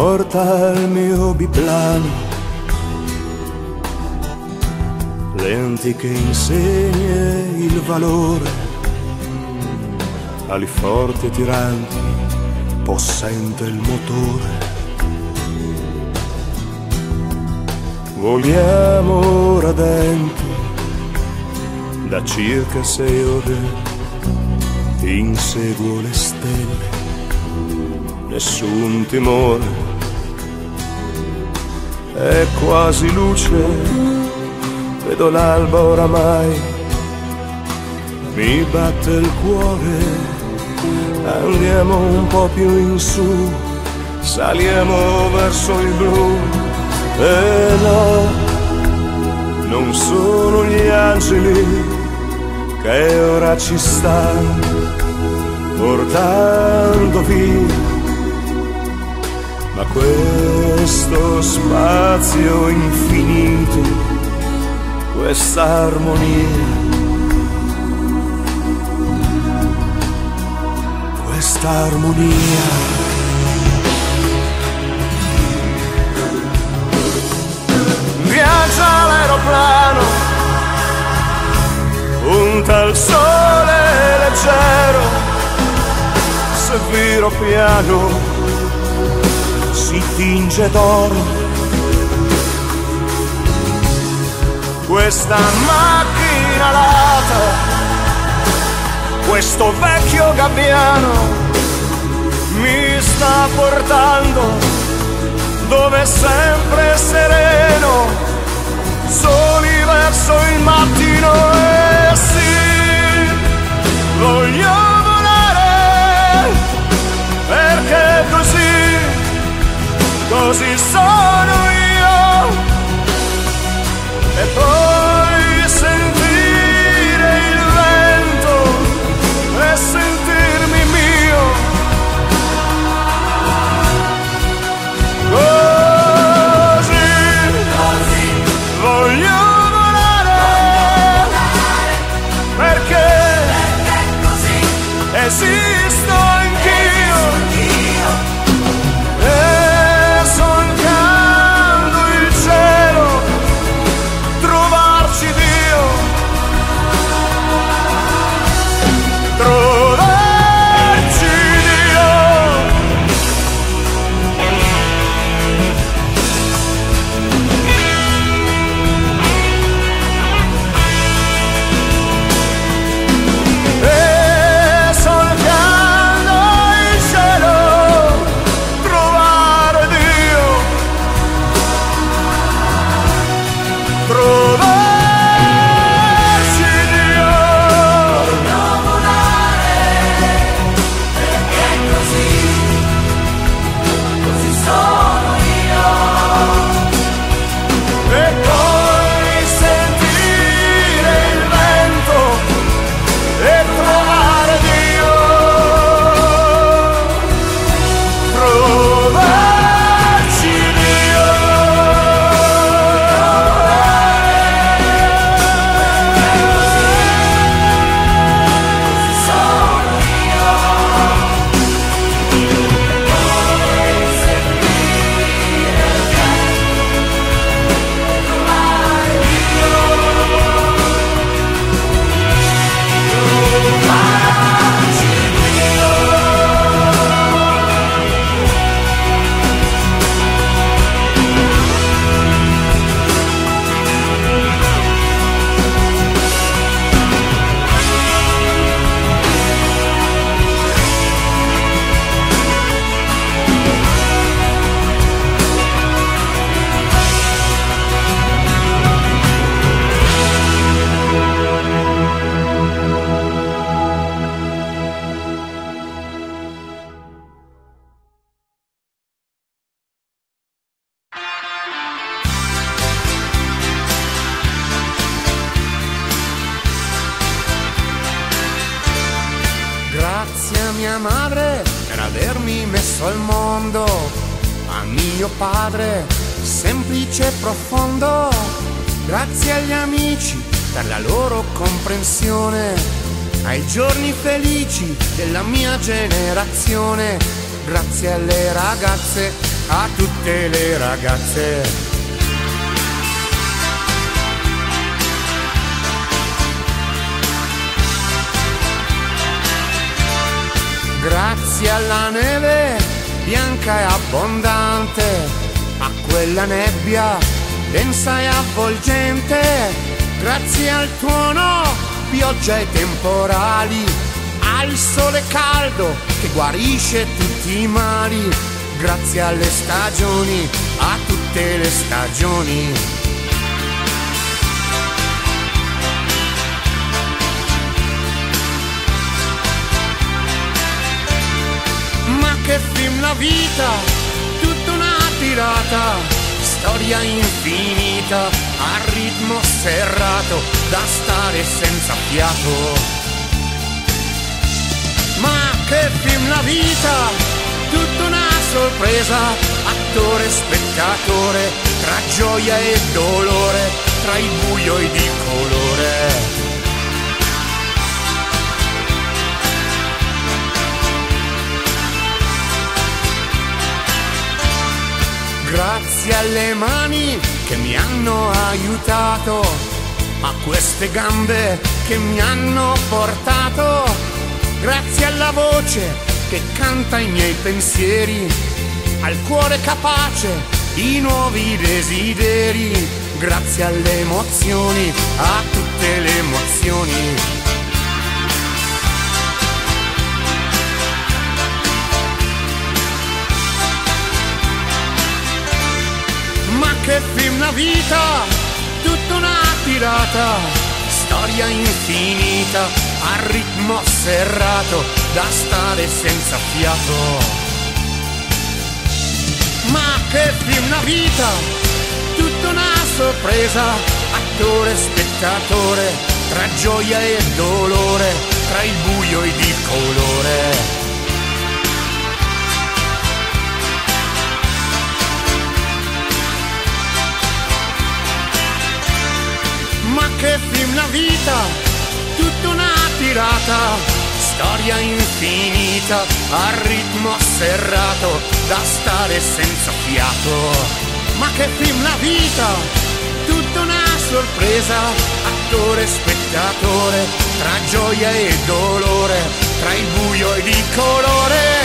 porta il mio biplano. Lenti che insegne il valore ali forti tiranti possente il motore. Voliamo radenti da circa sei ore inseguo le stelle nessun timore. È quasi luce vedo l'alba oramai, mi batte il cuore, andiamo un po' più in su, saliamo verso il blu. E no, non sono gli angeli che ora ci stanno portando via ma questo spazio infinito questa armonia, questa armonia. Viaggia l'aeroplano, punta il sole leggero, se viro piano si tinge d'oro. Questa macchina lata, questo vecchio gabbiano mi sta portando dove sempre sereno, penso al mondo, a mio padre, semplice e profondo. Grazie agli amici per la loro comprensione, ai giorni felici della mia generazione. Grazie alle ragazze, a tutte le ragazze. grazie alla neve bianca e abbondante, a quella nebbia densa e avvolgente, grazie al tuono, pioggia e temporali, al sole caldo che guarisce tutti i mali, grazie alle stagioni, a tutte le stagioni. Ma che la vita, tutta una tirata, storia infinita, a ritmo serrato, da stare senza fiato. Ma che film la vita, tutta una sorpresa, attore spettatore, tra gioia e dolore, tra il buio ed il Grazie alle mani che mi hanno aiutato, a queste gambe che mi hanno portato, grazie alla voce che canta i miei pensieri, al cuore capace di nuovi desideri, grazie alle emozioni, a tutte le emozioni. Film la vita, tutta una tirata, storia infinita, a ritmo serrato, da stare senza fiato. Ma che film la vita, tutta una sorpresa, attore spettatore, tra gioia e dolore, tra il buio ed il colore. Che film la vita, tutta una tirata, storia infinita, a ritmo serrato, da stare senza fiato. Ma che film la vita, tutta una sorpresa, attore e spettatore, tra gioia e dolore, tra il buio ed il colore.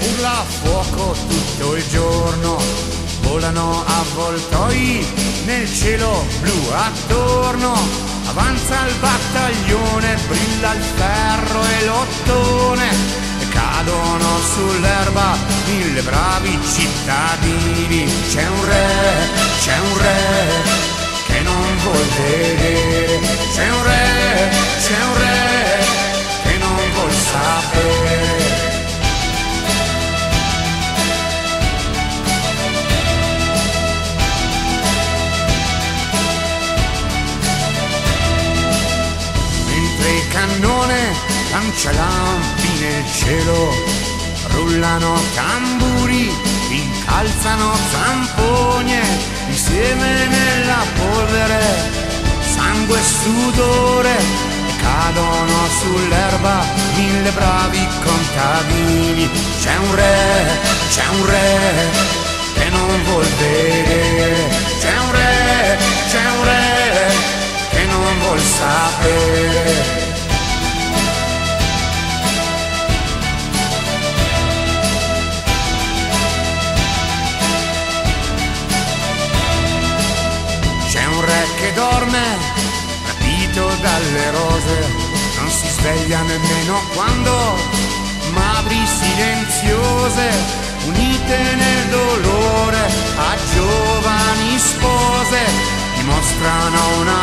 Urla fuoco tutto il giorno, volano avvoltoi nel cielo blu attorno, avanza il battaglione, brilla il ferro e l'ottone, e cadono sull'erba mille bravi cittadini. C'è un re, c'è un re lancia lampi nel cielo, rullano tamburi, incalzano zampogne, insieme nella polvere, sangue e sudore, cadono sull'erba mille bravi contadini. C'è un re, c'è un re che non vuol vedere, c'è un re, c'è un re che non vuol sapere. Che dorme, rapito dalle rose, non si sveglia nemmeno quando madri silenziose, unite nel dolore a giovani spose, dimostrano una